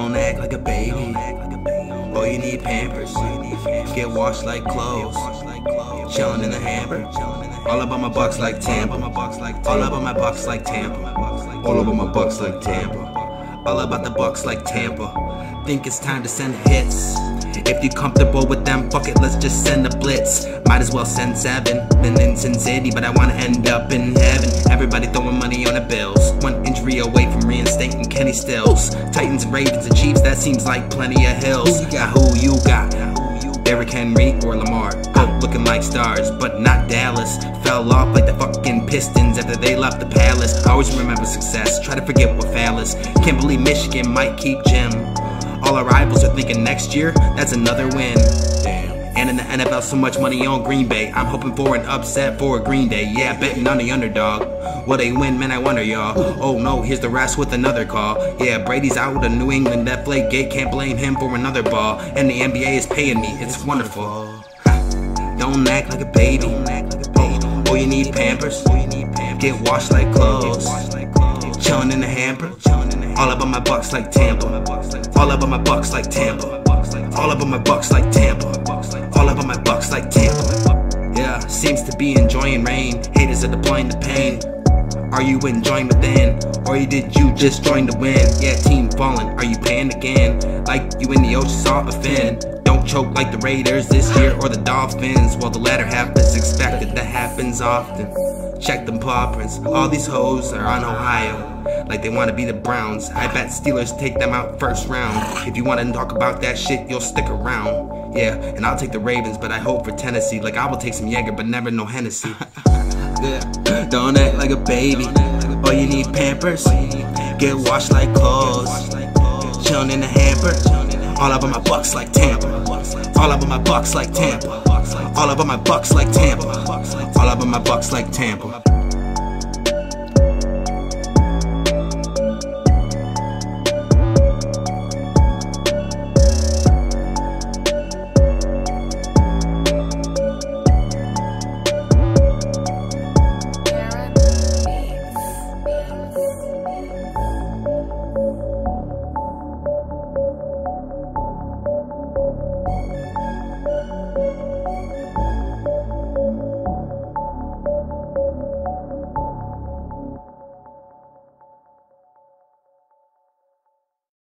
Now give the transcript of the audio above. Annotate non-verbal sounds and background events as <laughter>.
Don't act like a baby. Boy, you need pampers. Get washed like clothes. Chillin' in the hamper. All about my bucks like Tampa. All on my bucks like Tampa. All on my bucks like Tampa. All about the bucks like Tampa. Think it's time to send hits. If you're comfortable with them, fuck it, let's just send a blitz. Might as well send seven. Been in Sin City, but I wanna end up in heaven. Everybody throwing money on the bills. One injury away from reinstating Kenny Stills. Titans, Ravens, and Chiefs, that seems like plenty of hills. You got who you got? Derrick Henry or Lamar. Both looking like stars, but not Dallas. Fell off like the fucking Pistons after they left the palace. Always remember success, try to forget what fallace. Can't believe Michigan might keep Jim. All our rivals are thinking next year, that's another win. Damn. And in the NFL, so much money on Green Bay. I'm hoping for an upset for a Green Day. Yeah, betting on the underdog. Will they win, man? I wonder, y'all. Oh no, here's the rest with another call. Yeah, Brady's out with of New England. That Flake Gate can't blame him for another ball. And the NBA is paying me, it's wonderful. Don't act like a baby. Oh, you need pampers. Get washed like clothes. Chillin' in the hamper. All up on my bucks like Tampa. All up on my bucks like Tampa. All on my bucks like Tampa. All on my bucks like Tampa. Yeah, seems to be enjoying rain. Haters are deploying the pain. Are you enjoying the within? Or did you just join the win? Yeah, team falling. Are you paying again? Like you in the ocean saw a fin. Choke like the Raiders this year or the Dolphins. Well, the latter half is expected. That happens often. Check them paw prints. All these hoes are on Ohio. Like they wanna be the Browns. I bet Steelers take them out first round. If you wanna talk about that shit, you'll stick around. Yeah, and I'll take the Ravens, but I hope for Tennessee. Like I will take some Jaeger, but never no Hennessy. <laughs> Don't act like a baby. Oh, you need pampers. Get washed like clothes. Chillin' in the hamper. All on my bucks like Tampa. All on my bucks like Tampa. All on my bucks like Tampa. All on my bucks like Tampa.